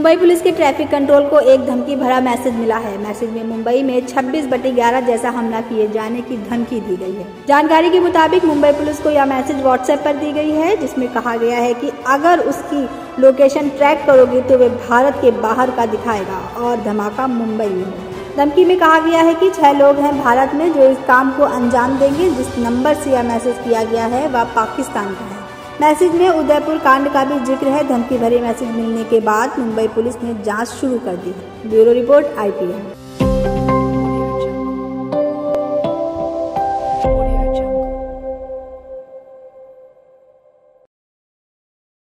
Mumbai police के traffic control को एक धमकी भरा मैसेज मिला है। मैसेज में मुंबई में 26 बटे ग्यारह जैसा हमला किए जाने की धमकी दी गई है। जानकारी के मुताबिक मुंबई पुलिस को यह मैसेज व्हाट्सएप पर दी गई है, जिसमें कहा गया है कि अगर उसकी लोकेशन ट्रैक करोगे तो वे भारत के बाहर का दिखाएगा और धमाका मुंबई में धमकी में कहा गया है कि छह लोग हैं भारत में जो इस काम को अंजाम देंगे। जिस नंबर से यह मैसेज किया गया है, वह पाकिस्तान का है। मैसेज में उदयपुर कांड का भी ज़िक्र है। धमकी भरे मैसेज मिलने के बाद मुंबई पुलिस ने जाँच शुरू कर दी। Bureau report IPN